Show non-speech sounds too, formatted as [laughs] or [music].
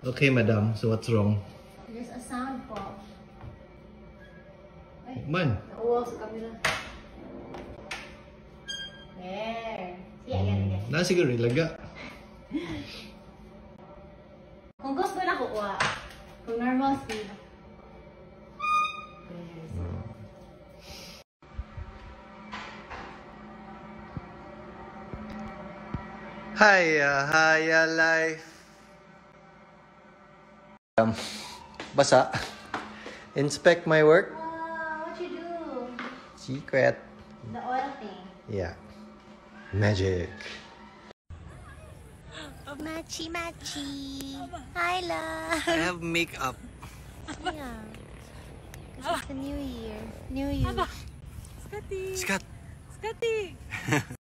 Okay, madam. So what's wrong? There's a sound po. Ay, Man. nauwaw sa camera. There. See, again, again. Na siguro ilaga. Kung gusto na kuha, kung normal speed. Hiya, hiya life. Um, basa. Inspect my work. Ah, what you do? Secret. The oil thing. Yeah. Magic. Machi, machi. Hi, love. I have makeup. Yeah. Because it's the new year. New you. Skat. Scotty! [laughs]